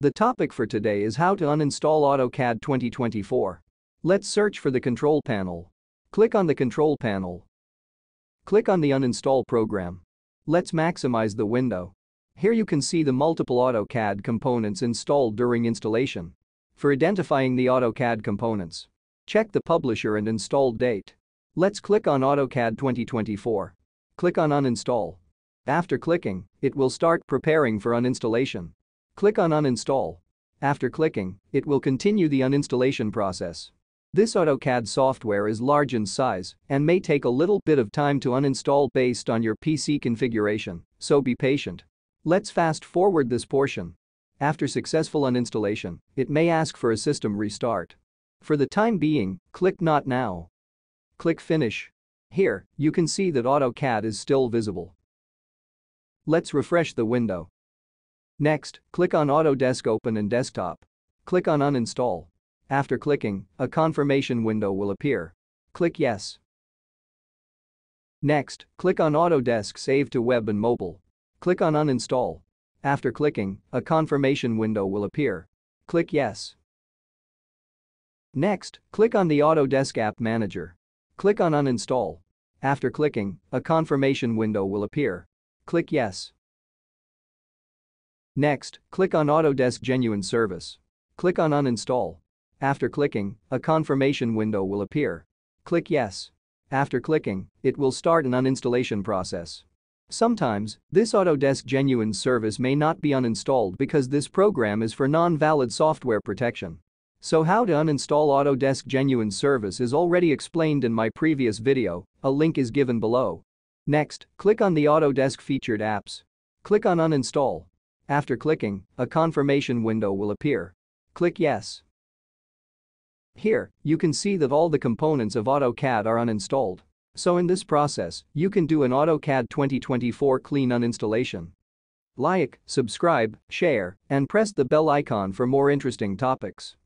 The topic for today is how to uninstall AutoCAD 2024. Let's search for the control panel. Click on the control panel. Click on the uninstall program. Let's maximize the window. Here you can see the multiple AutoCAD components installed during installation. For identifying the AutoCAD components, check the publisher and install date. Let's click on AutoCAD 2024. Click on Uninstall. After clicking, it will start preparing for uninstallation. Click on Uninstall. After clicking, it will continue the uninstallation process. This AutoCAD software is large in size and may take a little bit of time to uninstall based on your PC configuration, so be patient. Let's fast forward this portion. After successful uninstallation, it may ask for a system restart. For the time being, click Not Now. Click Finish. Here, you can see that AutoCAD is still visible. Let's refresh the window. Next, click on Autodesk Open in Desktop. Click on Uninstall. After clicking, a confirmation window will appear. Click Yes. Next, click on Autodesk Save to Web and Mobile. Click on Uninstall. After clicking, a confirmation window will appear. Click Yes. Next, click on the Autodesk App Manager. Click on Uninstall. After clicking, a confirmation window will appear. Click Yes. Next, click on Autodesk Genuine Service. Click on Uninstall. After clicking, a confirmation window will appear. Click Yes. After clicking, it will start an uninstallation process. Sometimes, this Autodesk Genuine service may not be uninstalled because this program is for non-valid software protection. So how to uninstall Autodesk Genuine service is already explained in my previous video, a link is given below. Next, click on the Autodesk featured apps. Click on Uninstall. After clicking, a confirmation window will appear. Click Yes. Here, you can see that all the components of AutoCAD are uninstalled. So in this process, you can do an AutoCAD 2024 clean uninstallation. Like, subscribe, share, and press the bell icon for more interesting topics.